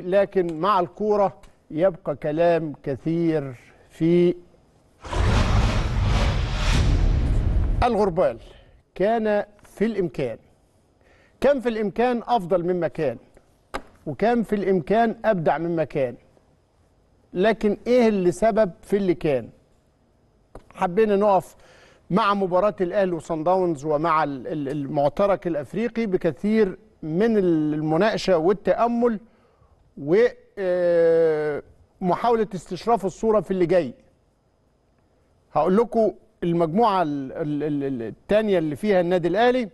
لكن مع الكورة يبقى كلام كثير في الغربال. كان في الإمكان. كان في الإمكان أفضل مما كان وكان في الإمكان أبدع مما كان لكن إيه اللي سبب في اللي كان؟ حبينا نقف مع مباراة الأهلي وصن داونز ومع ال- ال- المعترك الأفريقي بكثير من المناقشة والتأمل. ومحاولة استشراف الصورة في اللي جاي. هقول لكم المجموعة ال- ال- ال- الثانية اللي فيها النادي الأهلي.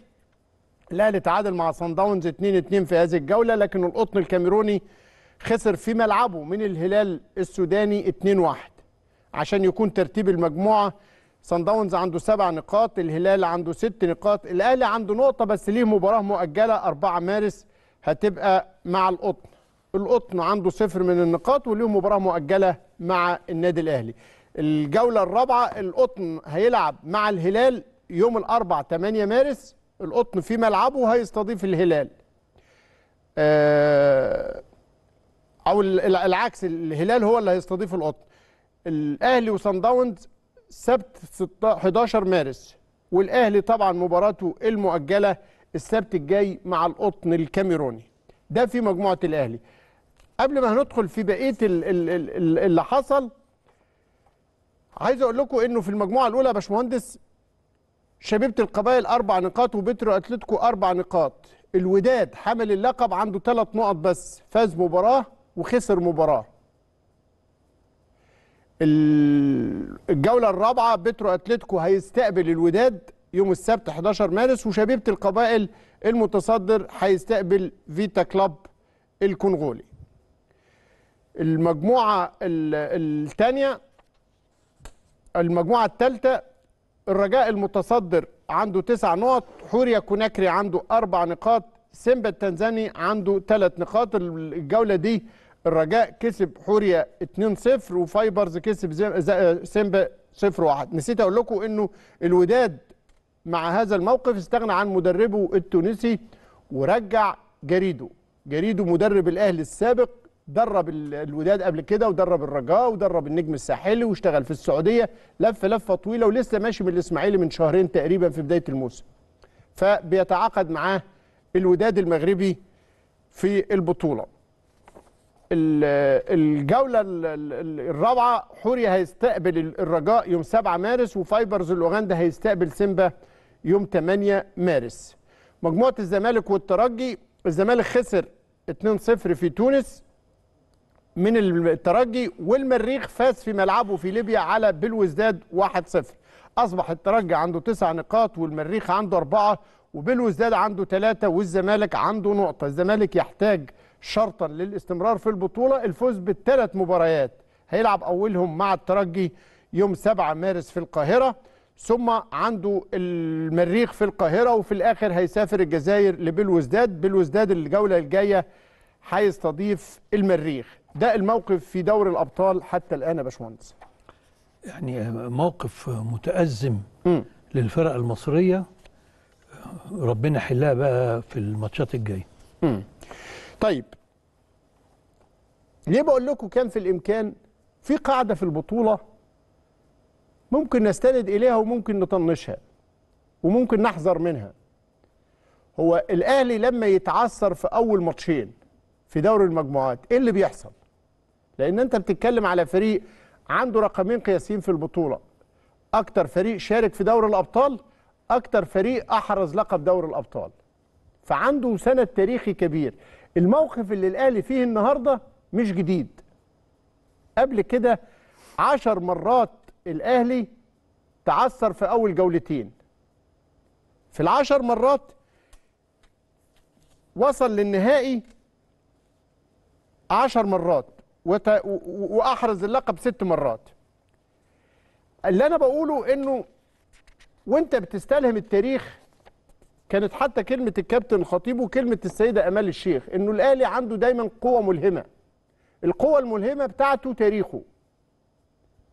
الأهلي تعادل مع صن داونز 2-2 في هذه الجولة لكن القطن الكاميروني خسر في ملعبه من الهلال السوداني 2-1 عشان يكون ترتيب المجموعة صن داونز عنده سبع نقاط الهلال عنده ست نقاط. الأهلي عنده نقطة بس ليه مباراة مؤجلة 4 مارس هتبقى مع القطن. القطن عنده صفر من النقاط وليه مباراة مؤجلة مع النادي الأهلي. الجولة الرابعة القطن هيلعب مع الهلال يوم الأربع 8 مارس. القطن في ملعبه هيستضيف الهلال. آه، أو ال- ال- العكس الهلال هو اللي هيستضيف القطن. الأهلي وصن داونز سبت 16 11 مارس. والأهلي طبعا مباراته المؤجلة السبت الجاي مع القطن الكاميروني. ده في مجموعة الأهلي. قبل ما هندخل في بقية ال- ال- ال- ال- اللي حصل عايز أقول لكم إنه في المجموعة الأولى يا باشمهندس شبيبة القبائل أربع نقاط وبترو أتلتيكو أربع نقاط. الوداد حامل اللقب عنده ثلاث نقط بس فاز مباراة وخسر مباراة. ال- الجولة الرابعة بترو أتلتيكو هيستقبل الوداد يوم السبت 11 مارس وشبيبة القبائل المتصدر هيستقبل فيتا كلاب الكونغولي. المجموعة الثانية المجموعة الثالثه الرجاء المتصدر عنده تسع نقط حوريا كوناكري عنده أربع نقاط سيمبا التنزاني عنده ثلاث نقاط. الجولة دي الرجاء كسب حوريا 2-0 وفايبرز كسب سيمبا 0-1 نسيت أقول لكم إنه الوداد مع هذا الموقف استغنى عن مدربه التونسي ورجع جريدو. جريدو مدرب الأهلي السابق درب ال- الوداد قبل كده ودرب الرجاء ودرب النجم الساحلي واشتغل في السعودية لف لفة طويلة ولسه ماشي من الإسماعيلي من شهرين تقريبا في بداية الموسم. فبيتعاقد معاه الوداد المغربي في البطولة. ال- الجولة ال- ال- الرابعه حوريا هيستقبل ال- الرجاء يوم 7 مارس وفايبرز الأوغندا هيستقبل سيمبا يوم 8 مارس. مجموعة الزمالك والترجي الزمالك خسر 2-0 في تونس من الترجي والمريخ فاز في ملعبه في ليبيا على بلوزداد 1-0 أصبح الترجي عنده تسع نقاط والمريخ عنده أربعة وبلوزداد عنده ثلاثة والزمالك عنده نقطة. الزمالك يحتاج شرطا للاستمرار في البطولة الفوز بالثلاث مباريات. هيلعب أولهم مع الترجي يوم 7 مارس في القاهرة ثم عنده المريخ في القاهرة وفي الآخر هيسافر الجزائر لبلوزداد. بلوزداد الجولة الجاية هيستضيف المريخ. ده الموقف في دوري الأبطال حتى الآن يا باشمهندس. يعني موقف متأزم مم. للفرق المصرية ربنا يحلها بقى في الماتشات الجاية. طيب. ليه بقول لكم كان في الإمكان في قاعدة في البطولة ممكن نستند إليها وممكن نطنشها وممكن نحذر منها. هو الأهلي لما يتعثر في أول ماتشين في دوري المجموعات إيه اللي بيحصل؟ لأن انت بتتكلم على فريق عنده رقمين قياسيين في البطولة. أكتر فريق شارك في دوري الابطال أكتر فريق احرز لقب دوري الابطال. فعنده سند تاريخي كبير. الموقف اللي الاهلي فيه النهارده مش جديد. قبل كده عشر مرات الاهلي تعثر في اول جولتين. في العشر مرات وصل للنهائي عشر مرات. وأحرز اللقب ست مرات. اللي أنا بقوله إنه وأنت بتستلهم التاريخ كانت حتى كلمة الكابتن الخطيب وكلمة السيدة أمال الشيخ إنه الأهلي عنده دايما قوة ملهمة. القوة الملهمة بتاعته تاريخه.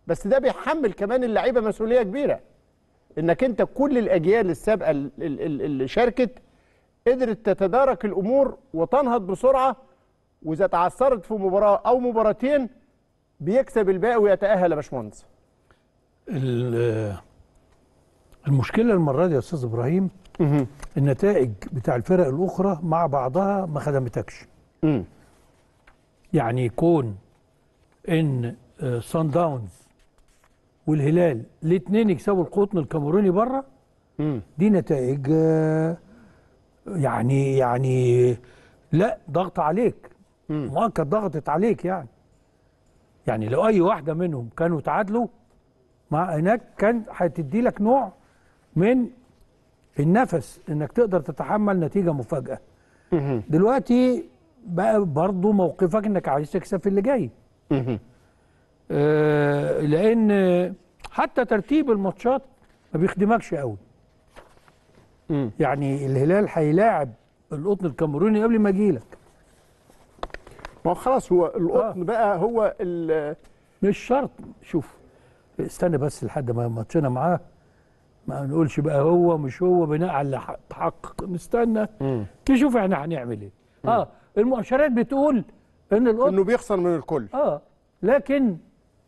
بس ده بيحمل كمان اللعيبة مسؤولية كبيرة. إنك أنت كل الأجيال السابقة ال- ال- ال- اللي شاركت قدرت تتدارك الأمور وتنهض بسرعة وإذا تعثرت في مباراة أو مباراتين بيكسب الباقي ويتأهل يا باشمهندس. ال- المشكلة المرة دي يا أستاذ إبراهيم النتائج بتاع الفرق الأخرى مع بعضها ما خدمتكش. يعني يكون إن آه، سان داونز والهلال الاثنين يكسبوا القطن الكاميروني بره دي نتائج آه، يعني يعني لا ضغط عليك. مؤكد ضغطت عليك يعني يعني لو أي واحدة منهم كانوا تعادلوا مع هناك كان هتدي لك نوع من النفس إنك تقدر تتحمل نتيجة مفاجأة. دلوقتي بقى برضو موقفك إنك عايز تكسب في اللي جاي. آه، لأن حتى ترتيب الماتشات ما بيخدمكش قوي. يعني الهلال هيلاعب القطن الكاميروني قبل ما أجي لك ما هو خلاص هو القطن بقى هو ال- مش شرط. شوف استنى بس لحد ما ماتشنا معاه. ما نقولش بقى هو مش هو بناء على اللي تحقق نستنى. نشوف إحنا هنعمل إيه. آه المؤشرات بتقول إن القطن إنه بيخسر من الكل. آه لكن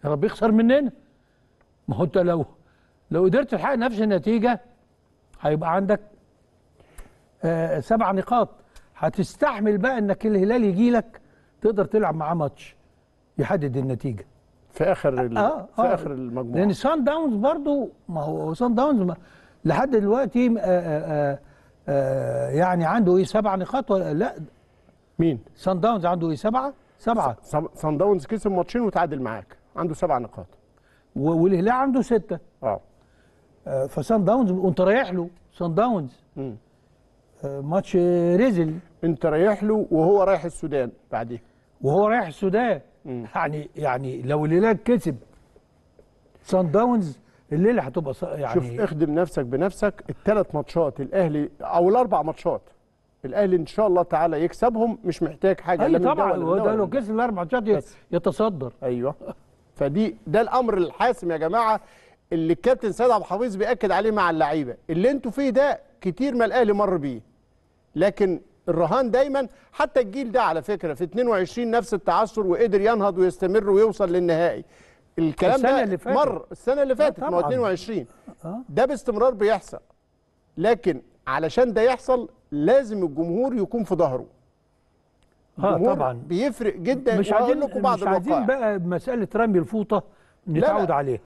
يا رب يخسر مننا. ما هو أنت لو لو قدرت تحقق نفس النتيجة هيبقى عندك آه سبع نقاط. هتستحمل بقى إنك الهلال يجي لك تقدر تلعب معاه ماتش يحدد النتيجة. في آخر ال... آه، في آه. آخر المجموعة. لأن سان داونز برضو ما هو سان داونز ما لحد دلوقتي آه آه آه يعني عنده إيه سبع نقاط ولا لا؟ مين؟ سان داونز عنده إيه سبعة؟ سبعة. صن داونز كسب ماتشين وتعادل معاك. عنده سبع نقاط. والهلال عنده ستة. آه. آه، فسان داونز وأنت رايح له سان داونز. آه، ماتش آه، ريزل. أنت رايح له وهو رايح السودان بعديها. وهو رايح السودان. يعني يعني لو الهلال كسب سان داونز الليلة هتبقى ص- شوف يعني اخدم نفسك بنفسك الثلاث ماتشات الأهلي أو الأربع ماتشات الأهلي إن شاء الله تعالى يكسبهم مش محتاج حاجة ده طبعا هو ده لو. كسب الأربع ماتشات. يتصدر أيوه فدي ده الأمر الحاسم يا جماعة اللي الكابتن سيد عبد الحفيظ بيأكد عليه مع اللعيبة اللي أنتوا فيه ده كتير ما الأهلي مر بيه لكن الرهان دايما. حتى الجيل ده على فكرة في 22 نفس التعثر وقدر ينهض ويستمر ويوصل للنهائي. الكلام السنة ده اللي فاتت. مر السنة اللي فاتت ما هو طبعاً. 22 آه. ده باستمرار بيحصل. لكن علشان ده يحصل لازم الجمهور يكون في ظهره. آه طبعا. بيفرق جدا. مش عايزين لكم بعض مش عايزين بقى مسألة رمي الفوطة. نتعود عليها.